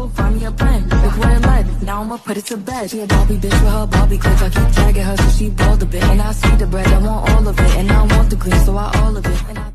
go find me a plan. Look where it led, now I'ma put it to bed. She a Bobby bitch with her bobby clothes. I keep tagging her so she bald a bit. And I see the bread, I want all of it. And I want the green, so I all of it.